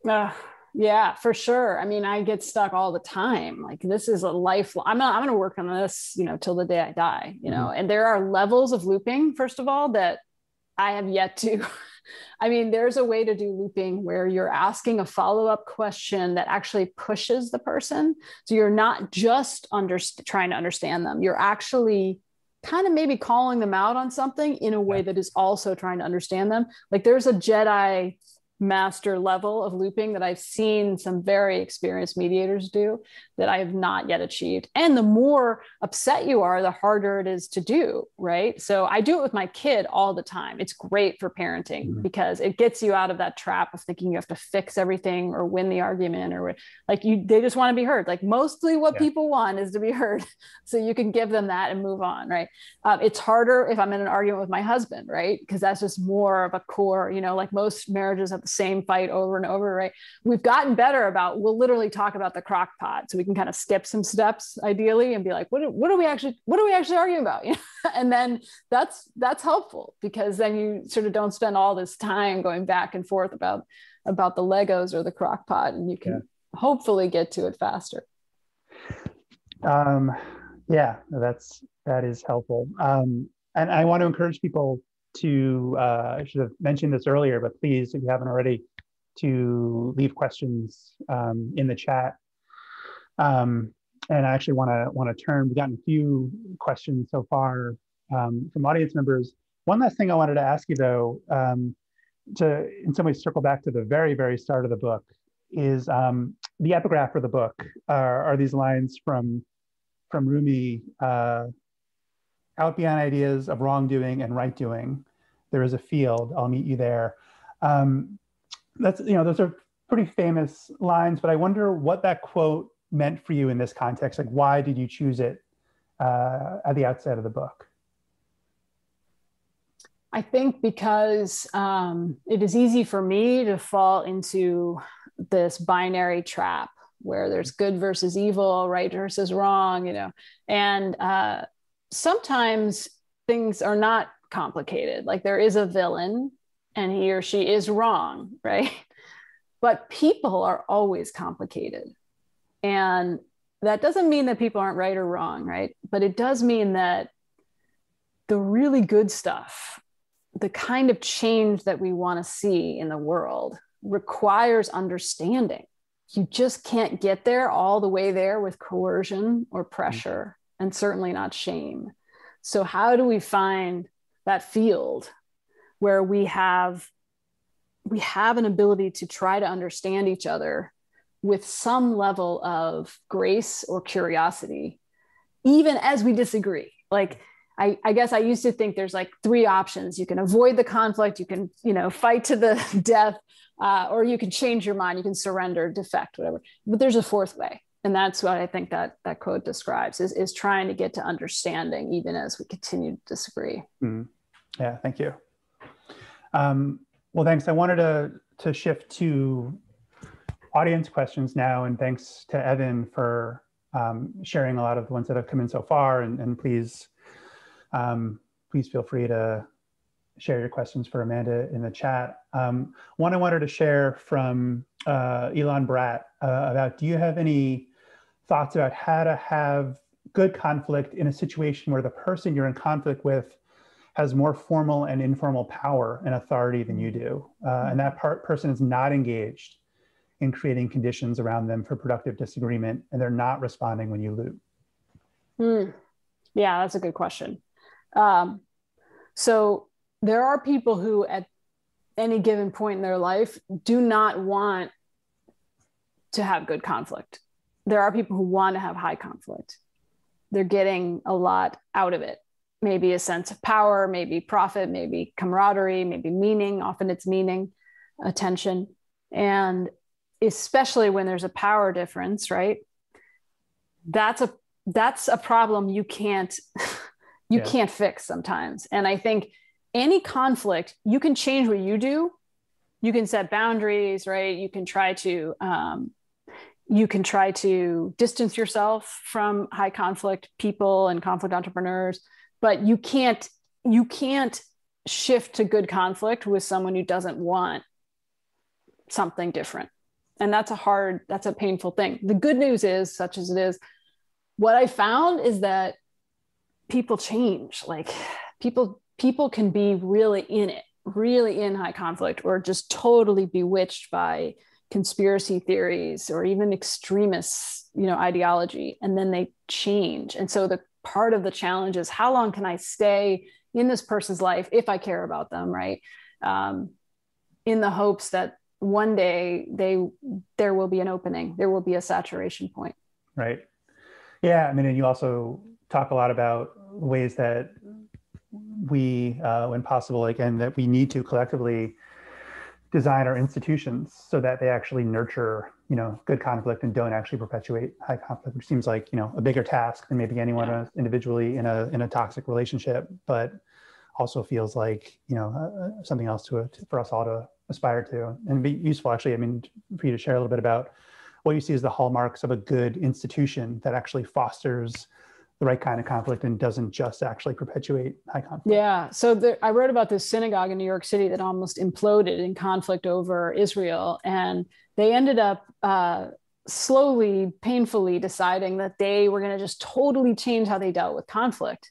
Uh, Yeah, for sure. I mean, I get stuck all the time. Like this is a life. I'm gonna, I'm gonna work on this, you know, till the day I die. You know, mm-hmm. and there are levels of looping. First of all, that I have yet to. *laughs* I mean, there's a way to do looping where you're asking a follow up question that actually pushes the person. So you're not just under, trying to understand them. You're actually kind of maybe calling them out on something in a way that is also trying to understand them. Like there's a Jedi master level of looping that I've seen some very experienced mediators do that I have not yet achieved. And the more upset you are, the harder it is to do, right? So I do it with my kid all the time. It's great for parenting mm-hmm. because it gets you out of that trap of thinking you have to fix everything or win the argument or like you they just want to be heard. Like mostly what yeah. people want is to be heard. *laughs* So you can give them that and move on, right? Um, it's harder if I'm in an argument with my husband, right? Because that's just more of a core, you know, like most marriages have the same fight over and over, right? We've gotten better about we'll literally talk about the crock pot. So we can kind of skip some steps ideally and be like what, what are we actually what are we actually arguing about *laughs* you know? and then that's that's helpful because then you sort of don't spend all this time going back and forth about about the legos or the crock pot and you can yeah. hopefully get to it faster um yeah that's that is helpful um and i want to encourage people to uh, i should have mentioned this earlier but please if you haven't already to leave questions um, in the chat um, and I actually want to want to turn. We've gotten a few questions so far um, from audience members. One last thing I wanted to ask you, though, um, to in some ways circle back to the very very start of the book, is um, the epigraph for the book are, are these lines from from Rumi. Uh, out beyond ideas of wrongdoing and right doing, there is a field. I'll meet you there. Um, that's you know those are pretty famous lines, but I wonder what that quote meant for you in this context? Like, why did you choose it uh, at the outset of the book? I think because um, it is easy for me to fall into this binary trap where there's good versus evil, right versus wrong, you know, and uh, sometimes things are not complicated. Like there is a villain and he or she is wrong, *laughs* right? But people are always complicated. And that doesn't mean that people aren't right or wrong, right? But it does mean that the really good stuff, the kind of change that we want to see in the world, requires understanding. You just can't get there all the way there with coercion or pressure, mm-hmm. and certainly not shame. So, how do we find that field where we have we have an ability to try to understand each other with some level of grace or curiosity, even as we disagree. Like, I, I, guess I used to think there's like three options. You can avoid the conflict, you can, you know, fight to the *laughs* death, uh, or you can change your mind, you can surrender, defect, whatever. But there's a fourth way. And that's what I think that that quote describes is, is trying to get to understanding even as we continue to disagree. Mm-hmm. Yeah, thank you. Um, well, thanks. I wanted to, to shift to audience questions now, and thanks to Evan for um, sharing a lot of the ones that have come in so far. And, and please, um, please feel free to share your questions for Amanda in the chat. Um, one I wanted to share from uh, Elon Bratt uh, about, do you have any thoughts about how to have good conflict in a situation where the person you're in conflict with has more formal and informal power and authority than you do, uh, and that part, person is not engaged in creating conditions around them for productive disagreement and they're not responding when you loop? Mm. Yeah, that's a good question. Um, so there are people who, at any given point in their life, do not want to have good conflict. There are people who want to have high conflict. They're getting a lot out of it. Maybe a sense of power, maybe profit, maybe camaraderie, maybe meaning. Often it's meaning, attention. And especially when there's a power difference right that's a that's a problem you can't *laughs* you yeah. can't fix sometimes and i think any conflict you can change what you do you can set boundaries right you can try to um, you can try to distance yourself from high conflict people and conflict entrepreneurs but you can't you can't shift to good conflict with someone who doesn't want something different. And that's a hard that's a painful thing. The good news is such as it is what i found is that people change. Like people people can be really in it really in high conflict or just totally bewitched by conspiracy theories or even extremists you know ideology and then they change. And so the part of the challenge is how long can i stay in this person's life if i care about them right? Um, in the hopes that one day they there will be an opening there will be a saturation point. Right. Yeah i mean and you also talk a lot about ways that we uh, when possible again that we need to collectively design our institutions so that they actually nurture you know good conflict and don't actually perpetuate high conflict which seems like you know a bigger task than maybe anyone yeah. individually in a in a toxic relationship but also feels like you know uh, something else to it for us all to aspire to and be useful actually i mean for you to share a little bit about what you see as the hallmarks of a good institution that actually fosters the right kind of conflict and doesn't just actually perpetuate high conflict. Yeah. So I wrote about this synagogue in New York City that almost imploded in conflict over Israel. And they ended up uh, slowly, painfully deciding that they were going to just totally change how they dealt with conflict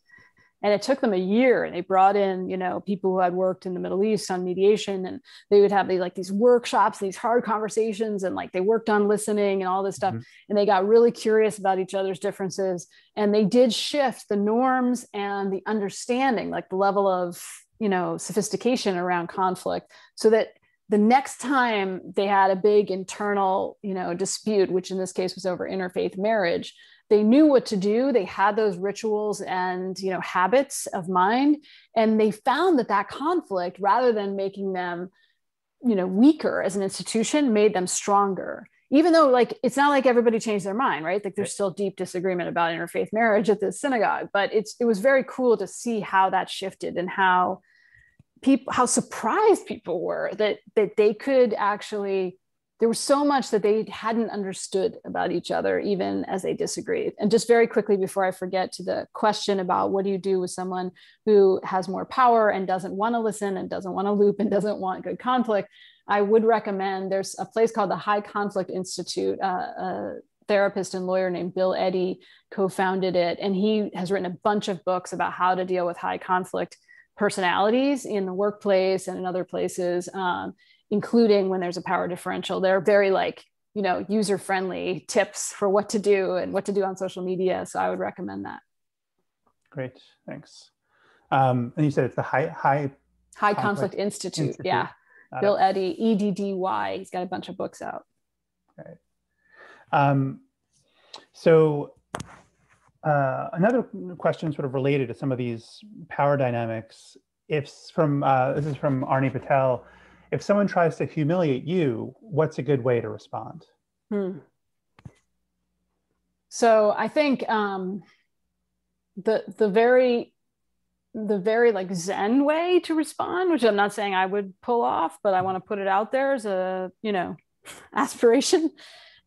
and it took them a year and they brought in you know people who had worked in the middle east on mediation and they would have these like these workshops these hard conversations and like they worked on listening and all this stuff mm-hmm. and they got really curious about each other's differences and they did shift the norms and the understanding like the level of you know sophistication around conflict so that the next time they had a big internal you know dispute which in this case was over interfaith marriage they knew what to do. They had those rituals and you know habits of mind and they found that that conflict rather than making them you know weaker as an institution made them stronger. Even though like it's not like everybody changed their mind right? Like there's still deep disagreement about interfaith marriage at the synagogue but it's it was very cool to see how that shifted and how people how surprised people were that that they could actually there was so much that they hadn't understood about each other, even as they disagreed. And just very quickly before I forget to the question about what do you do with someone who has more power and doesn't want to listen and doesn't want to loop and doesn't want good conflict, I would recommend there's a place called the High Conflict Institute. Uh, a therapist and lawyer named Bill Eddy co founded it. And he has written a bunch of books about how to deal with high conflict personalities in the workplace and in other places. Um, including when there's a power differential. They're very like, you know, user friendly tips for what to do and what to do on social media. So I would recommend that. Great, thanks. Um, and you said it's the High High High Conflict, Conflict Institute. Institute. Yeah, Got Bill it. Eddy, E D D Y. He's got a bunch of books out. Right. Um, so uh, another question, sort of related to some of these power dynamics. If from uh, this is from Arnie Patel if someone tries to humiliate you, what's a good way to respond? Hmm. So I think um, the the very the very like zen way to respond, which I'm not saying I would pull off, but I want to put it out there as a you know *laughs* aspiration,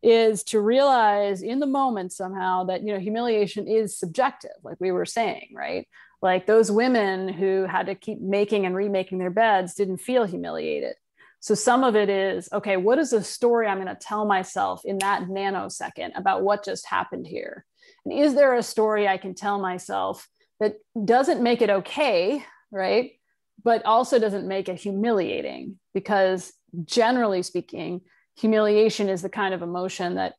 is to realize in the moment somehow that you know humiliation is subjective, like we were saying, right? Like those women who had to keep making and remaking their beds didn't feel humiliated. So some of it is okay what is the story i'm going to tell myself in that nanosecond about what just happened here? And is there a story i can tell myself that doesn't make it okay right? But also doesn't make it humiliating? Because generally speaking humiliation is the kind of emotion that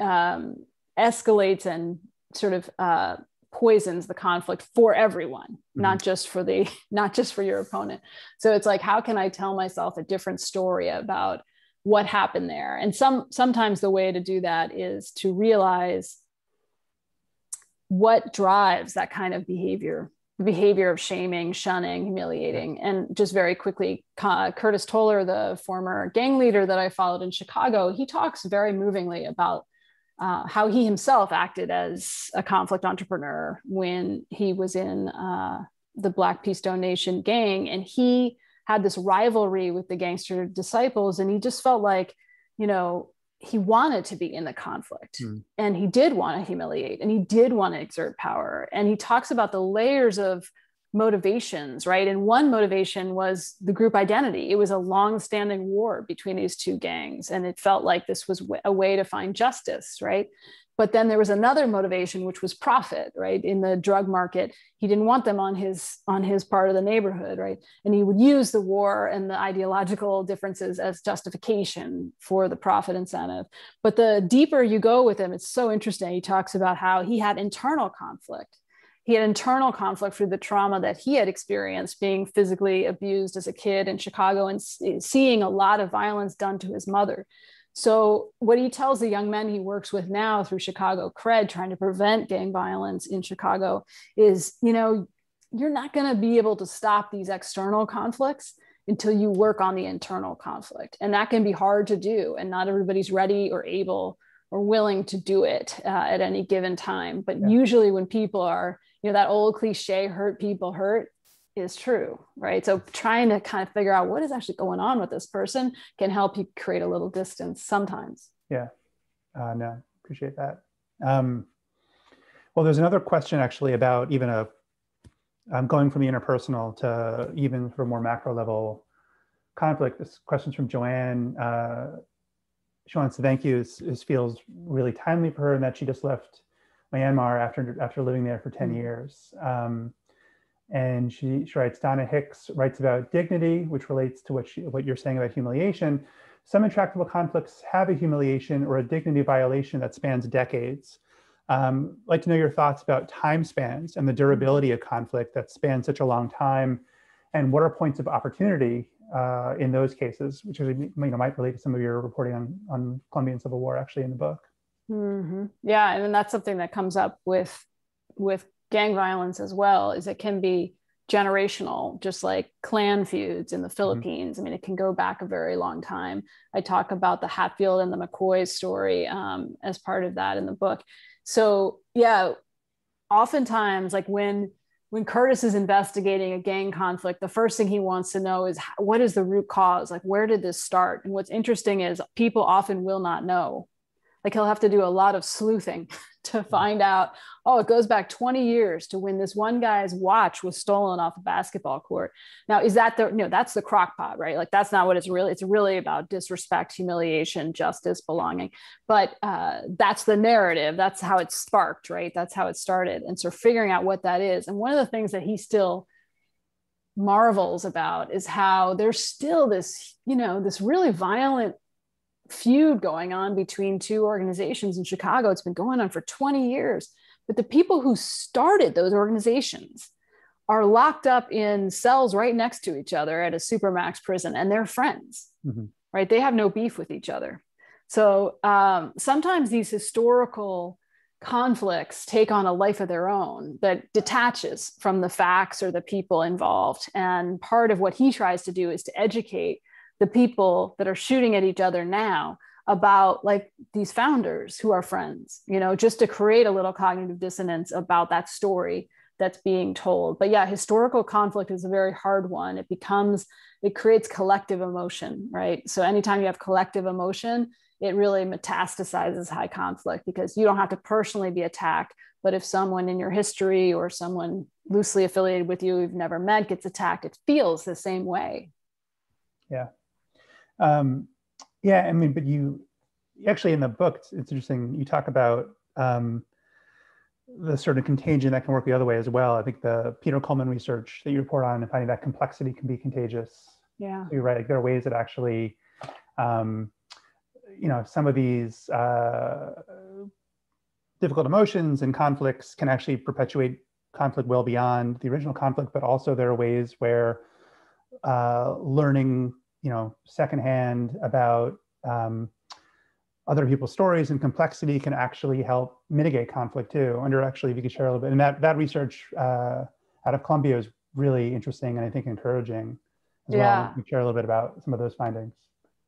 um, escalates and sort of uh, poisons the conflict for everyone mm-hmm. not just for the *laughs* not just for your opponent. So it's like how can i tell myself a different story about what happened there? And some sometimes the way to do that is to realize what drives that kind of behavior the behavior of shaming shunning humiliating. And just very quickly curtis toler the former gang leader that i followed in chicago he talks very movingly about uh, how he himself acted as a conflict entrepreneur when he was in uh, the Black P Stone Nation gang. And he had this rivalry with the gangster disciples. And he just felt like, you know, he wanted to be in the conflict mm. and he did want to humiliate and he did want to exert power. And he talks about the layers of motivations, right? And one motivation was the group identity. It was a long-standing war between these two gangs, and it felt like this was a way to find justice, right? But then there was another motivation, which was profit, right? In the drug market, he didn't want them on his on his part of the neighborhood, right? And he would use the war and the ideological differences as justification for the profit incentive. But the deeper you go with him, it's so interesting. He talks about how he had internal conflict he had internal conflict through the trauma that he had experienced being physically abused as a kid in Chicago and seeing a lot of violence done to his mother. So, what he tells the young men he works with now through Chicago Cred, trying to prevent gang violence in Chicago, is you know, you're not going to be able to stop these external conflicts until you work on the internal conflict. And that can be hard to do. And not everybody's ready or able or willing to do it uh, at any given time. But yeah. usually, when people are, you know, that old cliche, hurt people hurt, is true, right? So trying to kind of figure out what is actually going on with this person can help you create a little distance sometimes. Yeah, uh, no, appreciate that. Um, well, there's another question actually about even a um, going from the interpersonal to even for more macro level conflict. This question's from Joanne. Uh, she wants to thank you. This feels really timely for her, and that she just left Myanmar after after living there for 10 mm-hmm. years. Um, and she, she writes, Donna Hicks writes about dignity, which relates to what, she, what you're saying about humiliation. Some intractable conflicts have a humiliation or a dignity violation that spans decades. Um, I'd like to know your thoughts about time spans and the durability of conflict that spans such a long time, and what are points of opportunity uh, in those cases, which is, you know, might relate to some of your reporting on, on Colombian Civil War actually in the book. Mm-hmm. Yeah, and then that's something that comes up with with gang violence as well is it can be generational just like clan feuds in the mm-hmm. philippines mm-hmm. i mean it can go back a very long time i talk about the hatfield and the mccoy story um, as part of that in the book so yeah oftentimes like when when curtis is investigating a gang conflict the first thing he wants to know is what is the root cause? Like where did this start? And what's interesting is people often will not know. Like he'll have to do a lot of sleuthing *laughs* to find out oh it goes back 20 years to when this one guy's watch was stolen off a basketball court. Now is that the no that's the crock pot right? Like that's not what it's really it's really about disrespect humiliation justice belonging. But uh, that's the narrative. That's how it sparked right? That's how it started. And so figuring out what that is. And one of the things that he still marvels about is how there's still this you know this really violent feud going on between two organizations in Chicago. It's been going on for 20 years. But the people who started those organizations are locked up in cells right next to each other at a supermax prison and they're friends, mm-hmm. right? They have no beef with each other. So um, sometimes these historical conflicts take on a life of their own that detaches from the facts or the people involved. And part of what he tries to do is to educate the people that are shooting at each other now about like these founders who are friends you know just to create a little cognitive dissonance about that story that's being told. But yeah historical conflict is a very hard one. It becomes it creates collective emotion right? So anytime you have collective emotion it really metastasizes high conflict because you don't have to personally be attacked but if someone in your history or someone loosely affiliated with you you've never met gets attacked it feels the same way. Yeah um, yeah, I mean, but you actually in the book, it's, it's interesting. You talk about um, the sort of contagion that can work the other way as well. I think the Peter Coleman research that you report on and finding that complexity can be contagious. Yeah, you're right. Like there are ways that actually, um, you know, some of these uh, difficult emotions and conflicts can actually perpetuate conflict well beyond the original conflict. But also there are ways where uh, learning you know secondhand about um, other people's stories and complexity can actually help mitigate conflict too. Under actually, if you could share a little bit, and that that research uh, out of Columbia is really interesting and I think encouraging as yeah. well. You share a little bit about some of those findings.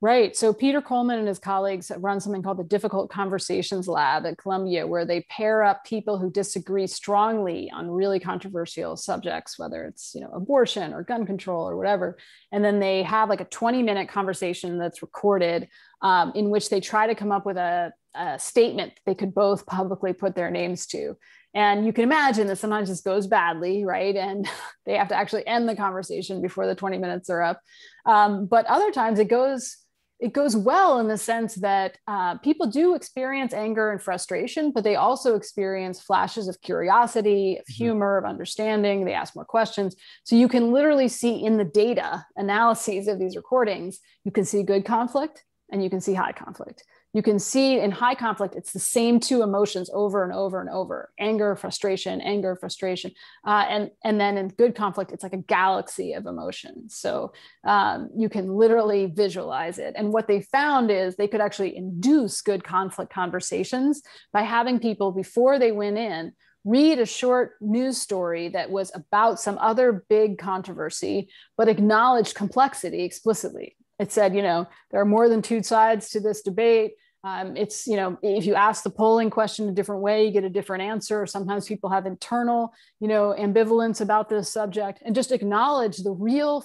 Right. So Peter Coleman and his colleagues run something called the Difficult Conversations Lab at Columbia, where they pair up people who disagree strongly on really controversial subjects, whether it's you know abortion or gun control or whatever, and then they have like a 20 minute conversation that's recorded um, in which they try to come up with a, a statement they could both publicly put their names to And you can imagine that sometimes this goes badly, right? And *laughs* they have to actually end the conversation before the 20 minutes are up. Um, but other times it goes it goes well in the sense that uh, people do experience anger and frustration, but they also experience flashes of curiosity, of mm-hmm. humor, of understanding. They ask more questions. So you can literally see in the data analyses of these recordings, you can see good conflict and you can see high conflict you can see in high conflict it's the same two emotions over and over and over anger frustration anger frustration. Uh, and and then in good conflict it's like a galaxy of emotions. So um, you can literally visualize it. And what they found is they could actually induce good conflict conversations by having people before they went in read a short news story that was about some other big controversy but acknowledged complexity explicitly. It said you know there are more than two sides to this debate um, it's, you know, if you ask the polling question a different way, you get a different answer. Sometimes people have internal, you know, ambivalence about this subject and just acknowledge the real,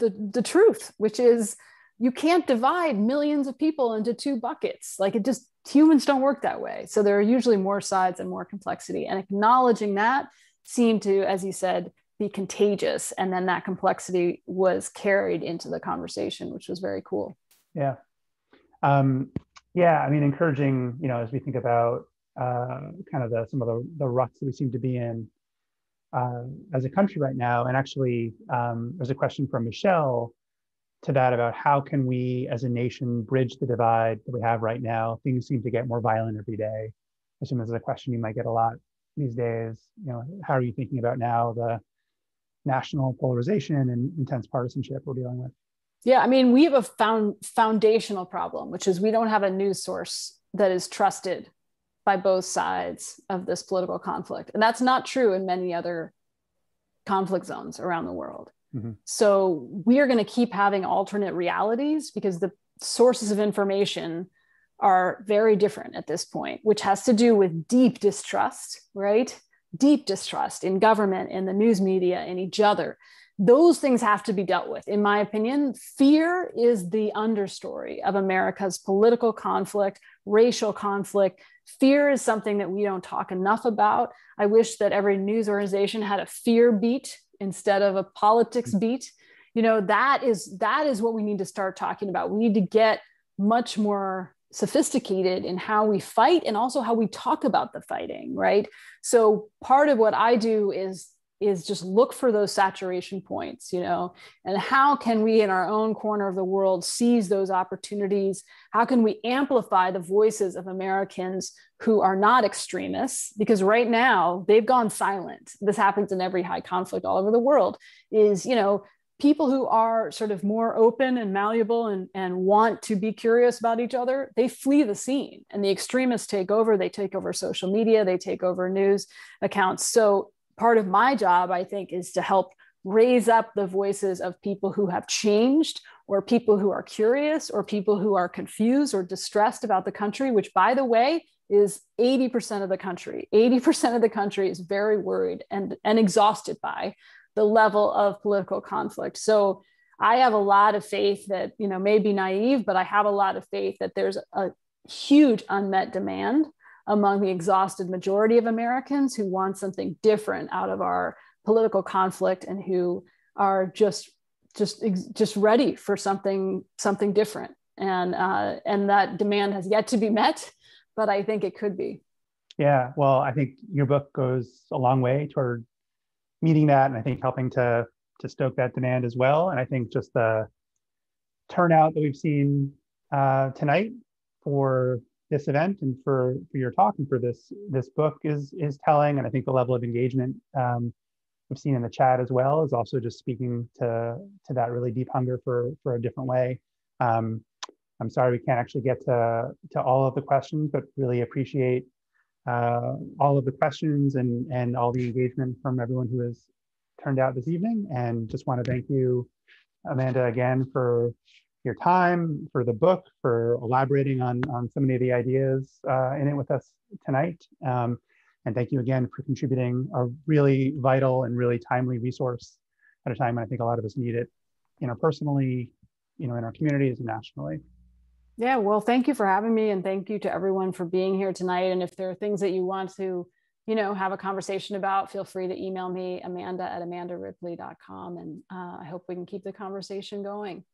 the, the truth, which is you can't divide millions of people into two buckets. Like it just, humans don't work that way. So there are usually more sides and more complexity. And acknowledging that seemed to, as you said, be contagious. And then that complexity was carried into the conversation, which was very cool. Yeah. Um, yeah, I mean, encouraging, you know, as we think about uh, kind of the, some of the, the ruts that we seem to be in uh, as a country right now. And actually, um, there's a question from Michelle to that about how can we as a nation bridge the divide that we have right now? Things seem to get more violent every day. I assume this is a question you might get a lot these days. You know, how are you thinking about now the national polarization and intense partisanship we're dealing with? Yeah, I mean, we have a found foundational problem, which is we don't have a news source that is trusted by both sides of this political conflict. And that's not true in many other conflict zones around the world. Mm-hmm. So we are going to keep having alternate realities because the sources of information are very different at this point, which has to do with deep distrust, right? Deep distrust in government, in the news media, in each other those things have to be dealt with. In my opinion, fear is the understory of America's political conflict, racial conflict. Fear is something that we don't talk enough about. I wish that every news organization had a fear beat instead of a politics mm-hmm. beat. You know, that is that is what we need to start talking about. We need to get much more sophisticated in how we fight and also how we talk about the fighting, right? So part of what I do is is just look for those saturation points you know and how can we in our own corner of the world seize those opportunities how can we amplify the voices of americans who are not extremists because right now they've gone silent this happens in every high conflict all over the world is you know people who are sort of more open and malleable and, and want to be curious about each other, they flee the scene and the extremists take over. They take over social media, they take over news accounts. So part of my job, I think, is to help raise up the voices of people who have changed or people who are curious or people who are confused or distressed about the country, which, by the way, is 80% of the country. 80% of the country is very worried and, and exhausted by the level of political conflict. So I have a lot of faith that, you know, may be naive, but I have a lot of faith that there's a huge unmet demand among the exhausted majority of Americans who want something different out of our political conflict and who are just just just ready for something something different. And uh, and that demand has yet to be met but i think it could be. Yeah well i think your book goes a long way toward meeting that and i think helping to to stoke that demand as well. And i think just the turnout that we've seen uh, tonight for this event and for, for your talk and for this this book is is telling. And I think the level of engagement um, we've seen in the chat as well is also just speaking to to that really deep hunger for for a different way. Um, I'm sorry we can't actually get to to all of the questions, but really appreciate uh, all of the questions and and all the engagement from everyone who has turned out this evening. And just want to thank you, Amanda, again for your time, for the book, for elaborating on, on so many of the ideas uh, in it with us tonight. Um, and thank you again for contributing a really vital and really timely resource at a time when I think a lot of us need it, you know, personally, you know, in our communities and nationally. Yeah, well, thank you for having me, and thank you to everyone for being here tonight. And if there are things that you want to you know, have a conversation about, feel free to email me, amanda at amandaripley.com. And uh, I hope we can keep the conversation going.